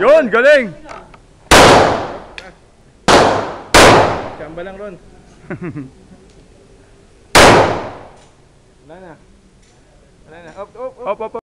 Yun, galing! Chamba lang ron. Wala na. Wala na. Up, up, up. Op, op, op.